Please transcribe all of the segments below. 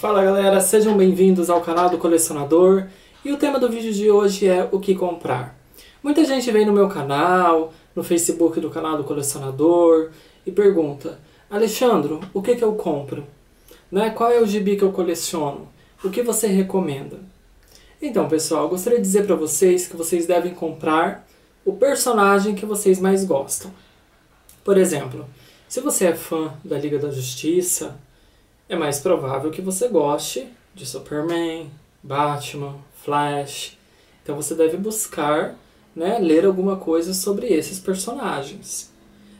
Fala galera, sejam bem-vindos ao canal do Colecionador e o tema do vídeo de hoje é o que comprar. Muita gente vem no meu canal, no Facebook do canal do Colecionador e pergunta Alexandro, o que, que eu compro? Né? Qual é o gibi que eu coleciono? O que você recomenda? Então pessoal, gostaria de dizer para vocês que vocês devem comprar o personagem que vocês mais gostam. Por exemplo, se você é fã da Liga da Justiça, é mais provável que você goste de Superman, Batman, Flash. Então você deve buscar né, ler alguma coisa sobre esses personagens.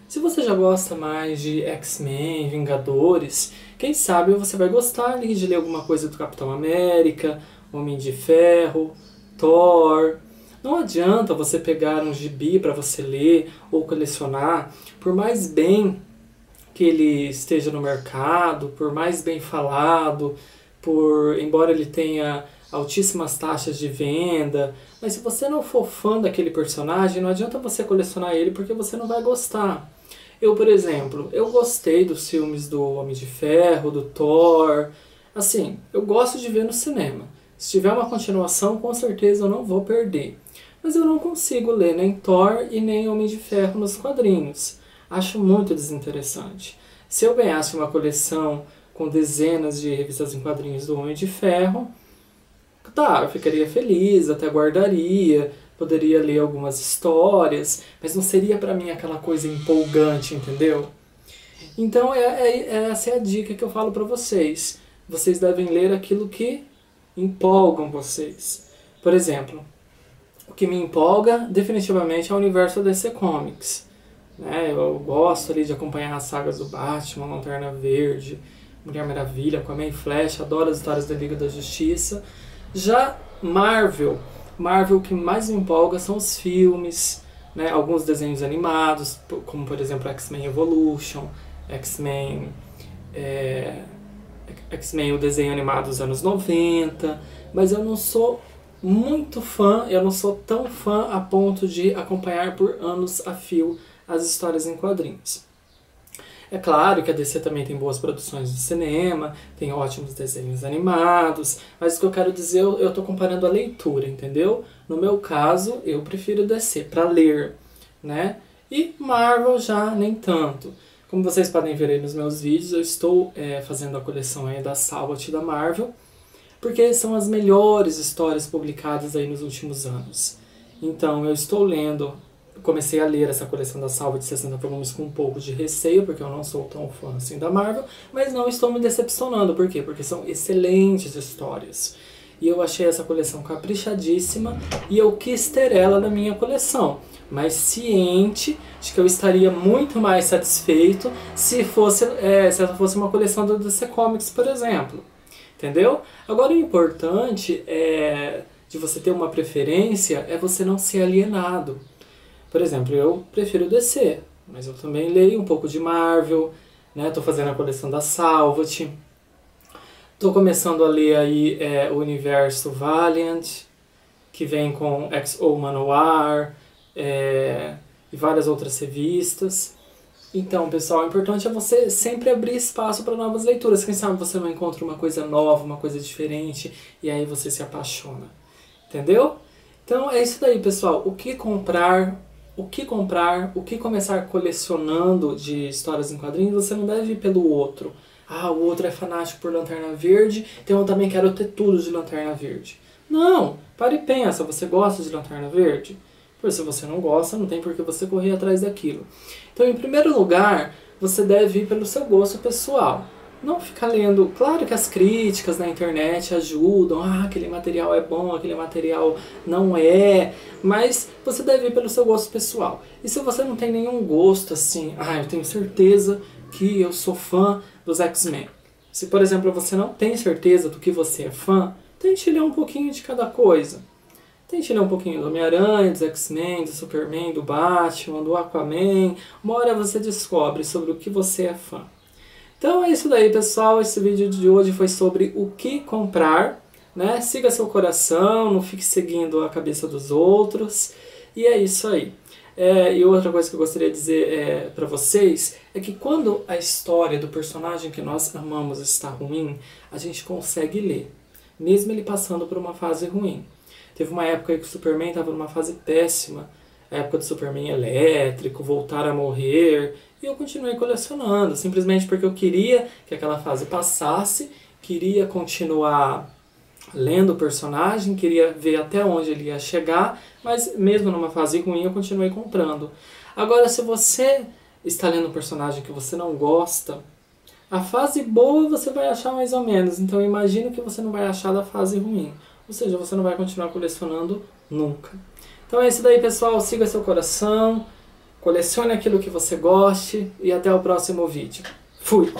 Se você já gosta mais de X-Men, Vingadores, quem sabe você vai gostar ali de ler alguma coisa do Capitão América, Homem de Ferro, Thor. Não adianta você pegar um gibi para você ler ou colecionar, por mais bem que ele esteja no mercado, por mais bem falado, por embora ele tenha altíssimas taxas de venda, mas se você não for fã daquele personagem, não adianta você colecionar ele porque você não vai gostar. Eu, por exemplo, eu gostei dos filmes do Homem de Ferro, do Thor. Assim, eu gosto de ver no cinema. Se tiver uma continuação, com certeza eu não vou perder. Mas eu não consigo ler nem Thor e nem Homem de Ferro nos quadrinhos. Acho muito desinteressante. Se eu ganhasse uma coleção com dezenas de revistas em quadrinhos do Homem de Ferro, tá, eu ficaria feliz, até guardaria, poderia ler algumas histórias, mas não seria para mim aquela coisa empolgante, entendeu? Então é, é, essa é a dica que eu falo para vocês. Vocês devem ler aquilo que empolgam vocês. Por exemplo, o que me empolga definitivamente é o universo DC Comics. Né? Eu gosto ali de acompanhar as sagas do Batman, Lanterna Verde, Mulher Maravilha, Aquaman e Flash, adoro as histórias da Liga da Justiça. Já Marvel, Marvel o que mais me empolga são os filmes, né? alguns desenhos animados, como por exemplo X-Men Evolution, X-Men é, X-Men o desenho animado dos anos 90, mas eu não sou muito fã, eu não sou tão fã a ponto de acompanhar por anos a fio as histórias em quadrinhos. É claro que a DC também tem boas produções de cinema, tem ótimos desenhos animados, mas o que eu quero dizer, eu estou comparando a leitura, entendeu? No meu caso, eu prefiro DC para ler, né? E Marvel já nem tanto. Como vocês podem ver aí nos meus vídeos, eu estou é, fazendo a coleção aí da Salvat da Marvel, porque são as melhores histórias publicadas aí nos últimos anos. Então eu estou lendo comecei a ler essa coleção da Salva de 60 volumes com um pouco de receio, porque eu não sou tão fã assim da Marvel, mas não estou me decepcionando. Por quê? Porque são excelentes histórias. E eu achei essa coleção caprichadíssima e eu quis ter ela na minha coleção. Mas ciente de que eu estaria muito mais satisfeito se fosse, é, se ela fosse uma coleção da DC Comics, por exemplo. Entendeu? Agora o importante é de você ter uma preferência é você não ser alienado. Por exemplo, eu prefiro DC, mas eu também leio um pouco de Marvel, né? Tô fazendo a coleção da Salvat. Tô começando a ler aí é, o universo Valiant, que vem com XO Manoir é, e várias outras revistas. Então, pessoal, o importante é você sempre abrir espaço para novas leituras. Quem sabe você não encontra uma coisa nova, uma coisa diferente, e aí você se apaixona. Entendeu? Então é isso daí, pessoal. O que comprar o que comprar, o que começar colecionando de histórias em quadrinhos, você não deve ir pelo outro. Ah, o outro é fanático por Lanterna Verde, então eu também quero ter tudo de Lanterna Verde. Não, pare e pensa, você gosta de Lanterna Verde? Pois se você não gosta, não tem por que você correr atrás daquilo. Então, em primeiro lugar, você deve ir pelo seu gosto pessoal não ficar lendo. Claro que as críticas na internet ajudam, ah, aquele material é bom, aquele material não é, mas você deve ir pelo seu gosto pessoal. E se você não tem nenhum gosto assim, ah, eu tenho certeza que eu sou fã dos X-Men. Se, por exemplo, você não tem certeza do que você é fã, tente ler um pouquinho de cada coisa. Tente ler um pouquinho do Homem-Aranha, dos X-Men, do Superman, do Batman, do Aquaman. Uma hora você descobre sobre o que você é fã. Então é isso daí, pessoal. Esse vídeo de hoje foi sobre o que comprar. Né? Siga seu coração, não fique seguindo a cabeça dos outros. E é isso aí. É, e outra coisa que eu gostaria de dizer é, para vocês é que quando a história do personagem que nós amamos está ruim, a gente consegue ler, mesmo ele passando por uma fase ruim. Teve uma época que o Superman estava numa fase péssima, a época do Superman elétrico, voltar a morrer, e eu continuei colecionando, simplesmente porque eu queria que aquela fase passasse, queria continuar lendo o personagem, queria ver até onde ele ia chegar, mas mesmo numa fase ruim eu continuei comprando. Agora, se você está lendo um personagem que você não gosta, a fase boa você vai achar mais ou menos, então imagino que você não vai achar da fase ruim. Ou seja, você não vai continuar colecionando nunca. Então é isso daí, pessoal. Siga seu coração, colecione aquilo que você goste e até o próximo vídeo. Fui!